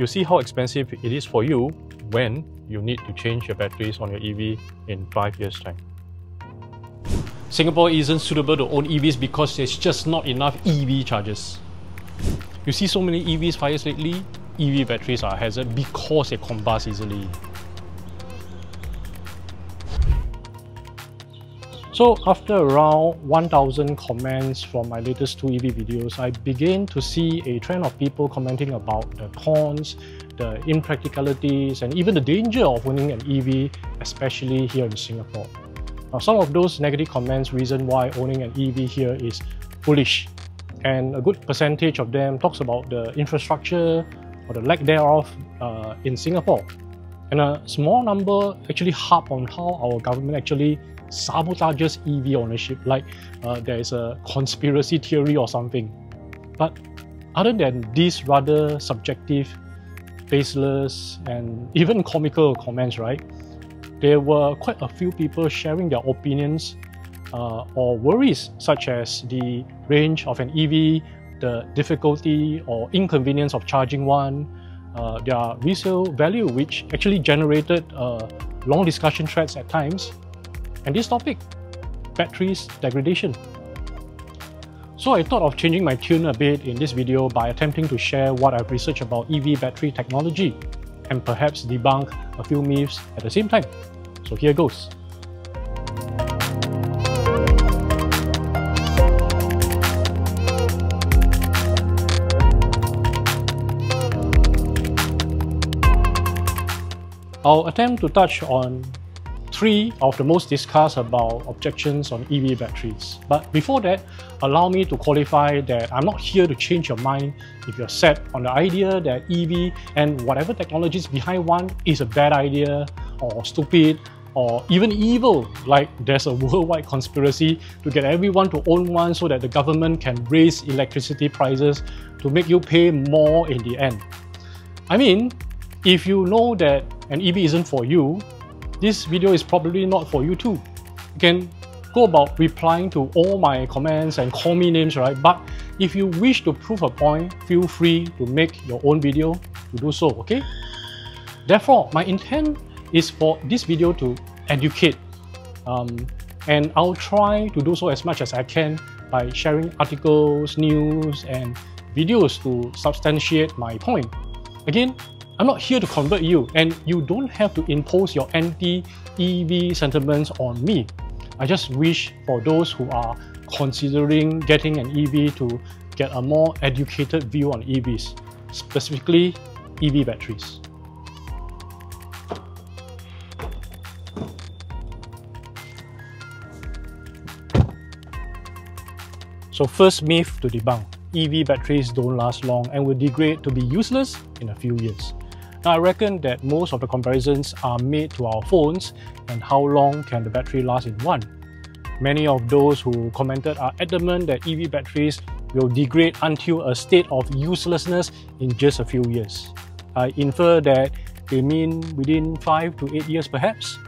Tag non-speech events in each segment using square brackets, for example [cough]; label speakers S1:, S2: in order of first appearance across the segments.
S1: you see how expensive it is for you when you need to change your batteries on your EV in 5 years time. Singapore isn't suitable to own EVs because there's just not enough EV chargers. You see so many EVs fires lately, EV batteries are a hazard because they combust easily. So after around 1000 comments from my latest two EV videos, I began to see a trend of people commenting about the cons, the impracticalities, and even the danger of owning an EV, especially here in Singapore. Now, some of those negative comments reason why owning an EV here is foolish, and a good percentage of them talks about the infrastructure or the lack thereof uh, in Singapore. And a small number actually harp on how our government actually sabotages EV ownership, like uh, there is a conspiracy theory or something. But other than these rather subjective, baseless, and [laughs] even comical comments, right? There were quite a few people sharing their opinions uh, or worries, such as the range of an EV, the difficulty or inconvenience of charging one, uh, their resale value, which actually generated uh, long discussion threads at times, and this topic, batteries degradation. So I thought of changing my tune a bit in this video by attempting to share what I've researched about EV battery technology and perhaps debunk a few myths at the same time. So here goes. I'll attempt to touch on three of the most discussed about objections on EV batteries. But before that, allow me to qualify that I'm not here to change your mind if you're set on the idea that EV and whatever technologies behind one is a bad idea or stupid or even evil, like there's a [laughs] worldwide conspiracy to get everyone to own one so that the government can raise electricity prices to make you pay more in the end. I mean, if you know that an EV isn't for you, this video is probably not for you too. You can go about replying to all my comments and call me names, right? But if you wish to prove a point, feel free to make your own video to do so, okay? Therefore, my intent is for this video to educate um, and I'll try to do so as much as I can by sharing articles, news, and videos to substantiate my point. Again, I'm not here to convert you, and you don't have to impose your anti-EV sentiments on me. I just wish for those who are considering getting an EV to get a more educated view on EVs, specifically EV batteries. So first myth to debunk, EV batteries don't last long and will degrade to be useless in a few years. Now I reckon that most of the comparisons are made to our phones and how long can the battery last in one. Many of those who commented are adamant that EV batteries will degrade until a state of uselessness in just a few years. I infer that they mean within 5 to 8 years perhaps.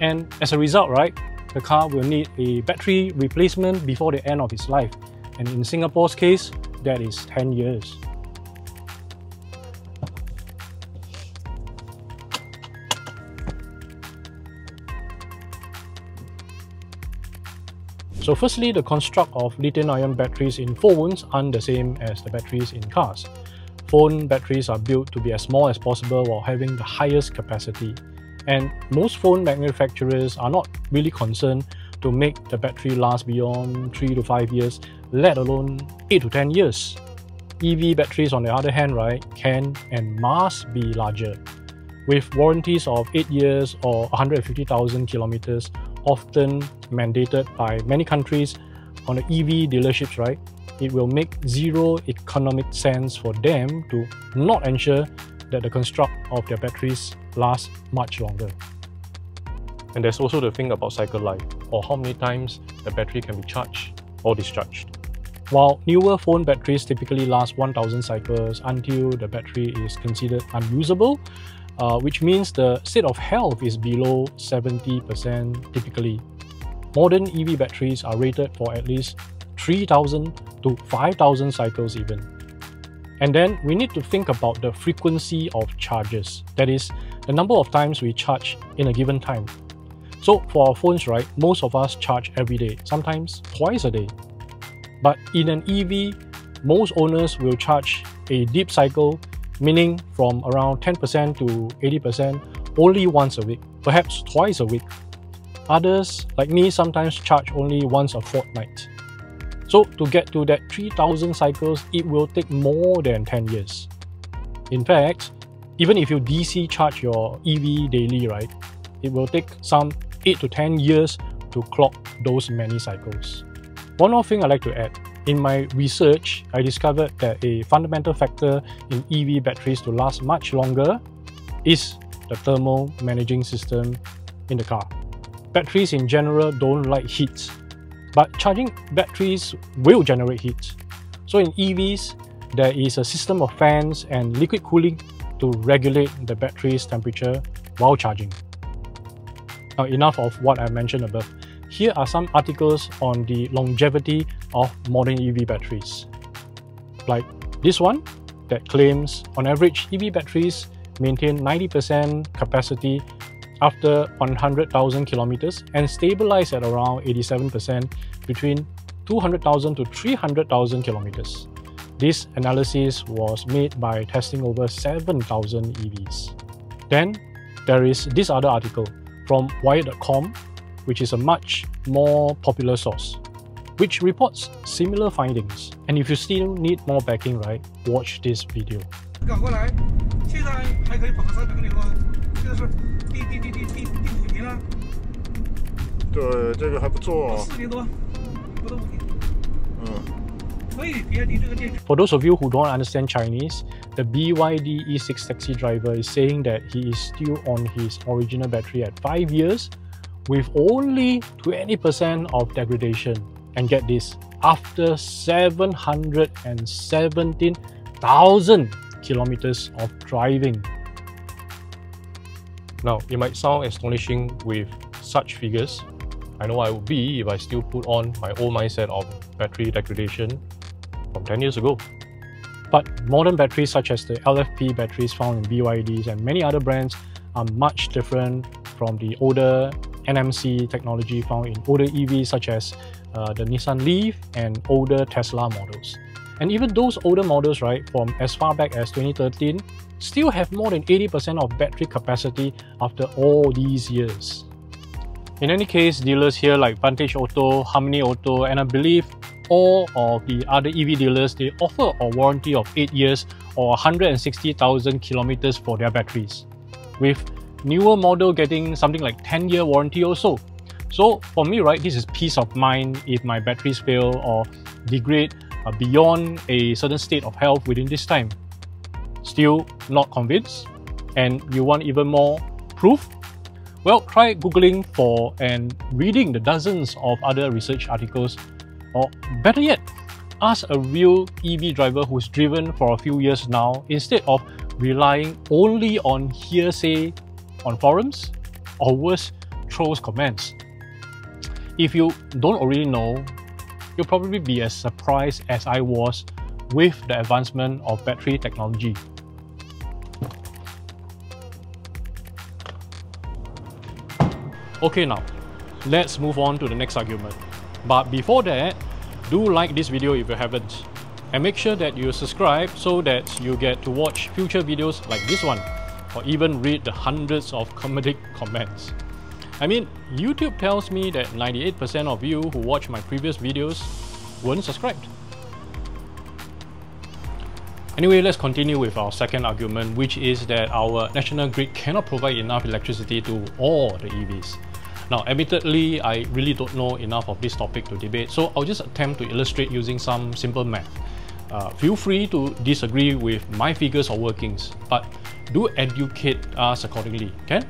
S1: And as a result, right, the car will need a battery replacement before the end of its life. And in Singapore's case, that is 10 years. So firstly, the construct of lithium-ion batteries in phones aren't the same as the batteries in cars. Phone batteries are built to be as small as possible while having the highest capacity. And most phone manufacturers are not really concerned to make the battery last beyond 3 to 5 years, let alone 8 to 10 years. EV batteries on the other hand, right, can and must be larger. With warranties of 8 years or 150,000 kilometers often mandated by many countries on the EV dealerships, right? It will make zero economic sense for them to not ensure that the construct of their batteries lasts much longer. And there's also the thing about cycle life, or how many times the battery can be charged or discharged. While newer phone batteries typically last 1000 cycles until the battery is considered unusable, uh, which means the state of health is below 70% typically. Modern EV batteries are rated for at least 3000 to 5000 cycles even. And then we need to think about the frequency of charges. That is, the number of times we charge in a given time. So for our phones, right, most of us charge every day, sometimes twice a day. But in an EV, most owners will charge a deep cycle, meaning from around 10% to 80% only once a week, perhaps twice a week. Others, like me, sometimes charge only once a fortnight. So to get to that 3000 cycles, it will take more than 10 years. In fact, even if you DC charge your EV daily, right, it will take some 8 to 10 years to clock those many cycles. One more thing I'd like to add. In my research, I discovered that a fundamental factor in EV batteries to last much longer is the thermal managing system in the car. Batteries in general don't like heat, but charging batteries will generate heat. So in EVs, there is a system of fans and liquid cooling to regulate the battery's temperature while charging. Now enough of what I mentioned above. Here are some articles on the longevity of modern EV batteries. Like this one that claims on average EV batteries maintain 90% capacity after 100,000 kilometers and stabilize at around 87% between 200,000 to 300,000 kilometers. This analysis was made by testing over 7,000 EVs. Then there is this other article from Wired.com which is a much more popular source, which reports similar findings. And if you still need more backing, right, watch this video.
S2: 赶过来，现在还可以跑个三百公里路，这是第第第第第第五年了，
S3: 对，这个还不错、哦。
S2: 四年多，不到五年。
S3: 嗯，
S2: 所以别提这个电池。
S1: For those of you who don't understand Chinese, the BYD E6 taxi driver is saying that he is still on his original battery at 5 years with only 20% of degradation. And get this, after 717,000 kilometers of driving. Now, it might sound astonishing with such figures. I know I would be if I still put on my old mindset of battery degradation from 10 years ago. But modern batteries such as the LFP batteries found in BYDs and many other brands are much different from the older NMC technology found in older EVs such as uh, the Nissan Leaf and older Tesla models. And even those older models, right, from as far back as 2013, still have more than 80% of battery capacity after all these years. In any case, dealers here like Vantage Auto, Harmony Auto, and I believe all of the other EV dealers, they offer a warranty of 8 years or 160,000 kilometers for their batteries, with newer model getting something like 10 year warranty also. So So for me, right, this is peace of mind if my batteries fail or degrade uh, beyond a certain state of health within this time. Still not convinced? And you want even more proof? Well, try Googling for and reading the dozens of other research articles, or better yet, ask a real EV driver who's driven for a few years now instead of relying only on hearsay on forums or worse, trolls comments. If you don't already know, you'll probably be as surprised as I was with the advancement of battery technology. Okay now, let's move on to the next argument. But before that, do like this video if you haven't. And make sure that you subscribe so that you get to watch future videos like this one, or even read the hundreds of comedic [laughs] comments. I mean, YouTube tells me that 98% of you who watch my previous videos weren't subscribed. Anyway, let's continue with our second argument, which is that our national grid cannot provide enough electricity to all the EVs. Now, admittedly, I really don't know enough of this topic to debate, so I'll just attempt to illustrate using some simple math. Uh, feel free to disagree with my figures or workings, but do educate us accordingly, okay?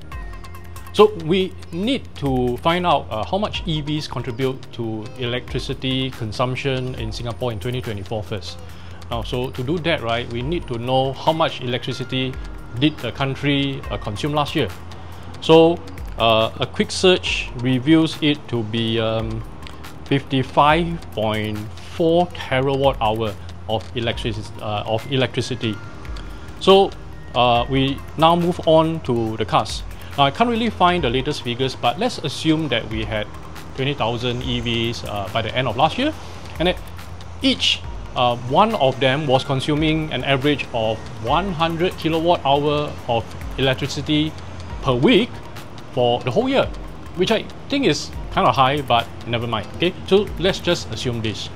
S1: So we need to find out uh, how much EVs contribute to electricity consumption in Singapore in 2024 first. Now, so to do that, right, we need to know how much electricity did the country uh, consume last year. So uh, a quick search reveals it to be um, 55.4 terawatt hour of, electric, uh, of electricity. So uh, we now move on to the cars. Now I can't really find the latest figures, but let's assume that we had 20,000 EVs uh, by the end of last year, and that each uh, one of them was consuming an average of 100 kilowatt hour of electricity per week for the whole year, which I think is kind of high, but never mind. Okay, so let's just assume this.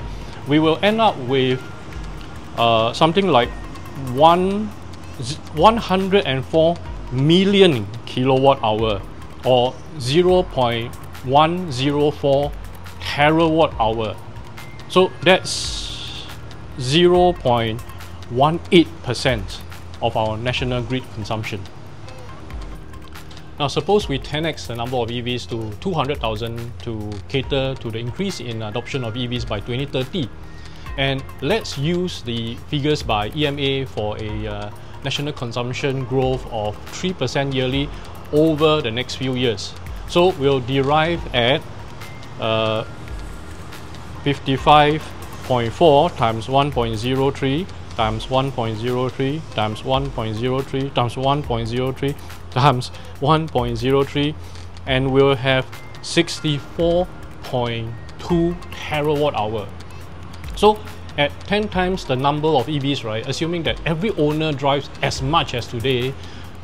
S1: We will end up with uh, something like one 104 million kilowatt hour or 0.104 terawatt hour. So that's 0.18% of our national grid consumption. Now suppose we 10x the number of EVs to 200,000 to cater to the increase in adoption of EVs by 2030. And let's use the figures by EMA for a uh, national consumption growth of 3% yearly over the next few years. So we'll derive at uh, 55.4 times 1.03 times 1.03 times 1.03 times 1.03 times 1.03 and we'll have 64.2 terawatt hour. So at 10 times the number of EVs, right, assuming that every owner drives as much as today,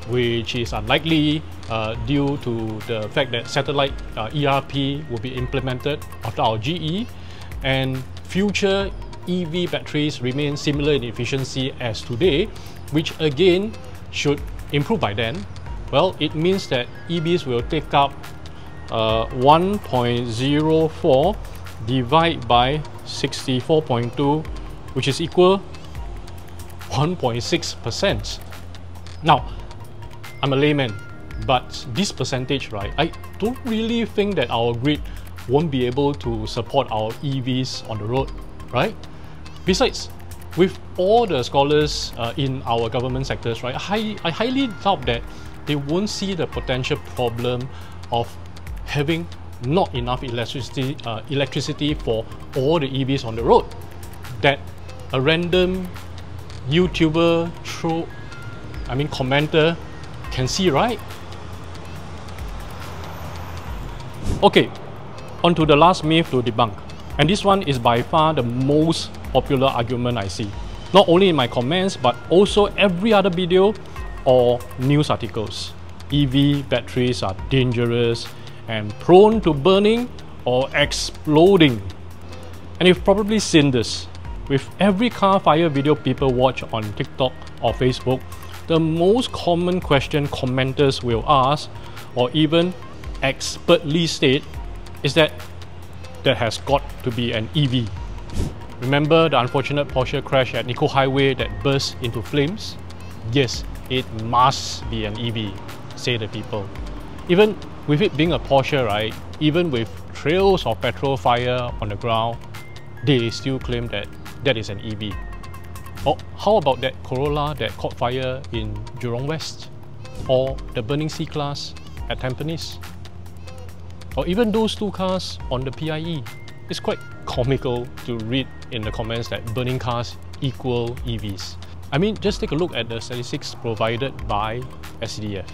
S1: which is unlikely uh, due to the fact that satellite uh, ERP will be implemented after our GE and future EV batteries remain similar in efficiency as today, which again should improve by then, well, it means that EVs will take up uh, 1.04 divided by 64.2 which is equal 1.6%. Now, I'm a layman, but this percentage, right, I don't really think that our grid won't be able to support our EVs on the road, right? Besides, with all the scholars uh, in our government sectors, right, I, I highly doubt that they won't see the potential problem of having not enough electricity, uh, electricity for all the EVs on the road. That a random YouTuber, through, I mean commenter, can see, right? Okay, on to the last myth to debunk. And this one is by far the most popular argument I see. Not only in my comments, but also every other video or news articles. EV batteries are dangerous and prone to burning or exploding. And you've probably seen this. With every car fire video people watch on TikTok or Facebook, the most common question commenters will ask or even expertly state is that there has got to be an EV. Remember the unfortunate Porsche crash at Nicoll Highway that burst into flames? Yes, it must be an EV, say the people. Even with it being a Porsche, right, even with trails of petrol fire on the ground, they still claim that that is an EV. Or how about that Corolla that caught fire in Jurong West? Or the burning C-Class at Tampines? Or even those two cars on the PIE? It's quite comical to read in the comments that burning cars equal EVs. I mean, just take a look at the statistics provided by SCDF.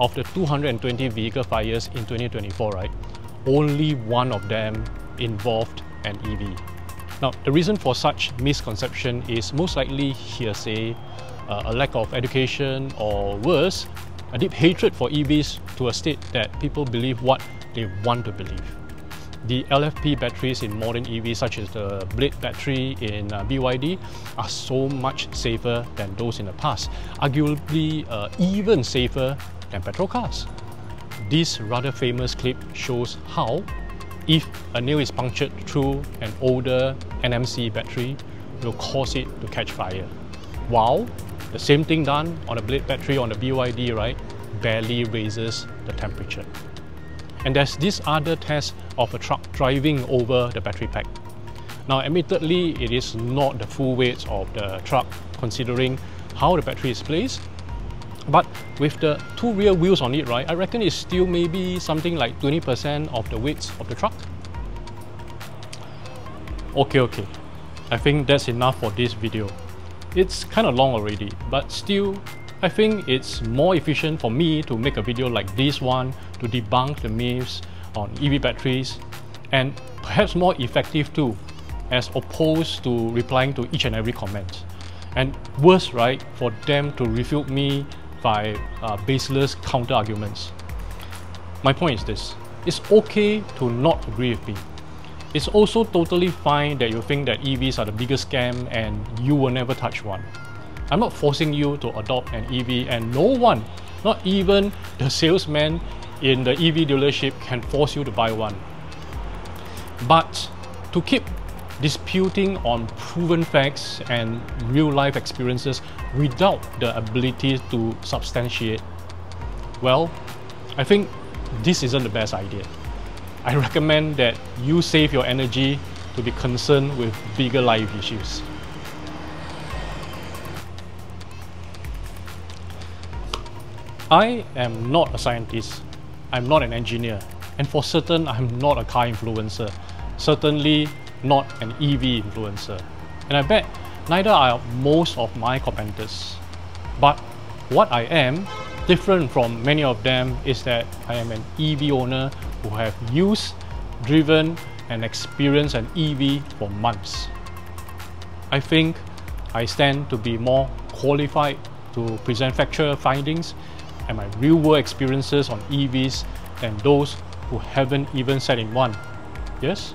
S1: Of the 220 vehicle fires in 2024, right, only one of them involved an EV. Now, the reason for such misconception is most likely hearsay, uh, a lack of education, or worse, a deep hatred for EVs to a state that people believe what they want to believe the LFP batteries in modern EVs, such as the Blade battery in uh, BYD, are so much safer than those in the past, arguably uh, even safer than petrol cars. This rather famous clip shows how, if a nail is punctured through an older NMC battery, will cause it to catch fire. While the same thing done on a Blade battery on the BYD, right, barely raises the temperature. And there's this other test of a truck driving over the battery pack. Now, admittedly, it is not the full weight of the truck considering how the battery is placed. But with the two rear wheels on it, right, I reckon it's still maybe something like 20% of the weight of the truck. Okay, okay. I think that's enough for this video. It's kind of long already, but still, I think it's more efficient for me to make a video like this one to debunk the myths on EV batteries and perhaps more effective too as opposed to replying to each and every comment. And worse, right, for them to refute me by uh, baseless counter arguments. My point is this it's okay to not agree with me. It's also totally fine that you think that EVs are the biggest scam and you will never touch one. I'm not forcing you to adopt an EV, and no one, not even the salesman in the EV dealership, can force you to buy one. But to keep disputing on proven facts and real life experiences without the ability to substantiate, well, I think this isn't the best idea. I recommend that you save your energy to be concerned with bigger life issues. I am not a scientist, I'm not an engineer, and for certain I'm not a car influencer, certainly not an EV influencer. And I bet neither are most of my competitors. But what I am, different from many of them, is that I am an EV owner who have used, driven, and experienced an EV for months. I think I stand to be more qualified to present factual findings and my real world experiences on EVs than those who haven't even sat in one. Yes?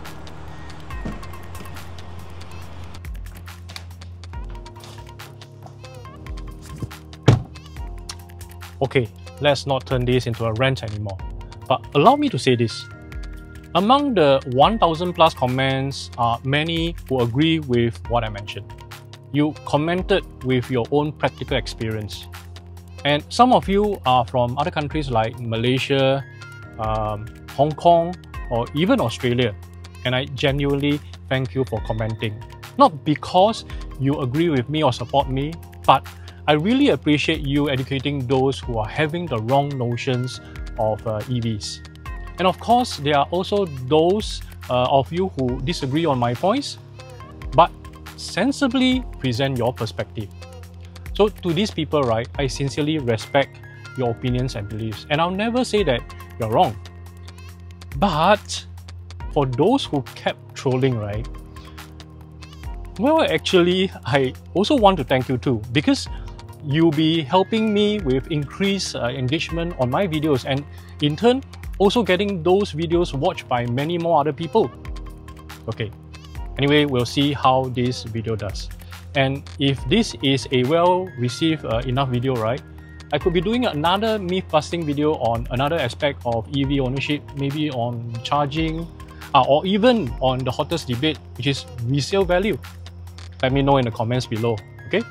S1: Okay, let's not turn this into a rant anymore. But allow me to say this. Among the 1000 plus comments are many who agree with what I mentioned. You commented with your own practical experience. And some of you are from other countries like Malaysia, um, Hong Kong, or even Australia. And I genuinely thank you for commenting. Not because you agree with me or support me, but I really appreciate you educating those who are having the wrong notions of uh, EVs. And of course, there are also those uh, of you who disagree on my points, but sensibly present your perspective. So to these people, right, I sincerely respect your opinions and beliefs, and I'll never say that you're wrong. But for those who kept trolling, right, well, actually, I also want to thank you too, because you'll be helping me with increased uh, engagement on my videos, and in turn, also getting those videos watched by many more other people. Okay, anyway, we'll see how this video does. And if this is a well received uh, enough video, right, I could be doing another myth busting video on another aspect of EV ownership, maybe on charging, uh, or even on the hottest debate, which is resale value. Let me know in the comments below, okay?